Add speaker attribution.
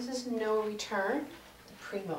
Speaker 1: This is No Return, the Primo.